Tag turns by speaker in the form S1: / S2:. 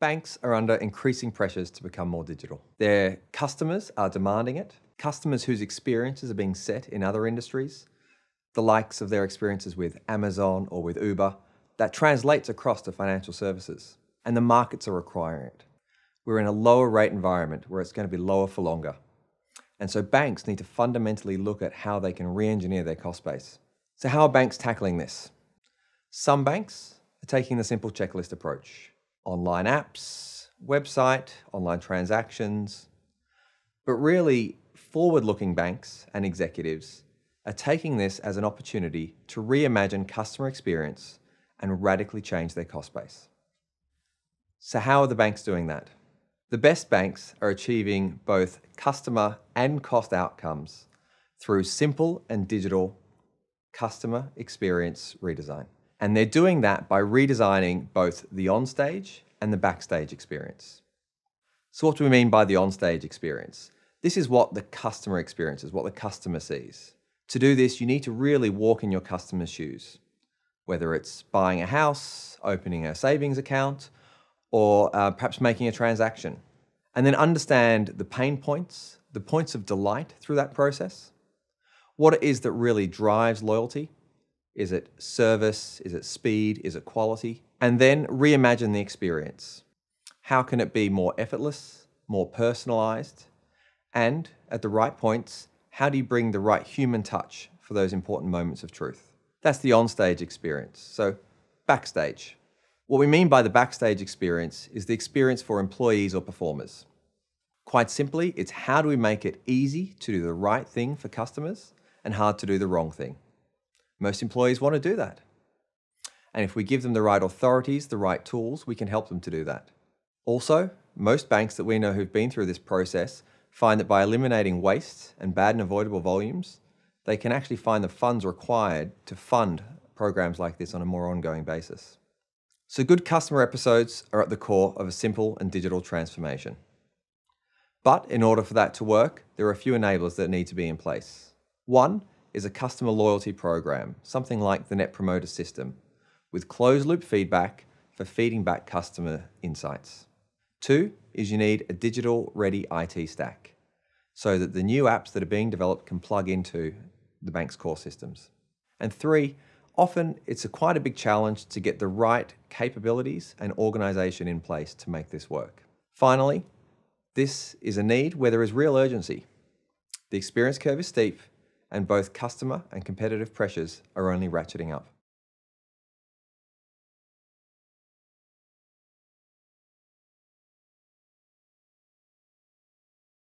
S1: Banks are under increasing pressures to become more digital. Their customers are demanding it, customers whose experiences are being set in other industries, the likes of their experiences with Amazon or with Uber, that translates across to financial services. And the markets are requiring it. We're in a lower rate environment where it's going to be lower for longer. And so banks need to fundamentally look at how they can re-engineer their cost base. So how are banks tackling this? Some banks are taking the simple checklist approach online apps, website, online transactions. But really, forward looking banks and executives are taking this as an opportunity to reimagine customer experience and radically change their cost base. So, how are the banks doing that? The best banks are achieving both customer and cost outcomes through simple and digital customer experience redesign. And they're doing that by redesigning both the onstage and the backstage experience. So, what do we mean by the onstage experience? This is what the customer experiences, what the customer sees. To do this, you need to really walk in your customer's shoes, whether it's buying a house, opening a savings account, or uh, perhaps making a transaction. And then understand the pain points, the points of delight through that process, what it is that really drives loyalty, is it service? Is it speed? Is it quality? And then reimagine the experience. How can it be more effortless, more personalized? And at the right points, how do you bring the right human touch for those important moments of truth? That's the onstage experience. So, backstage. What we mean by the backstage experience is the experience for employees or performers. Quite simply, it's how do we make it easy to do the right thing for customers and hard to do the wrong thing. Most employees want to do that. And if we give them the right authorities, the right tools, we can help them to do that. Also, most banks that we know who've been through this process find that by eliminating waste and bad and avoidable volumes, they can actually find the funds required to fund programs like this on a more ongoing basis. So, good customer episodes are at the core of a simple and digital transformation. But in order for that to work, there are a few enablers that need to be in place. One is a customer loyalty program, something like the Net Promoter System, with closed loop feedback for feeding back customer insights. Two is you need a digital ready IT stack so that the new apps that are being developed can plug into the bank's core systems. And three, often it's a quite a big challenge to get the right capabilities and organization in place to make this work. Finally, this is a need where there is real urgency. The experience curve is steep and both customer and competitive pressures are only ratcheting up.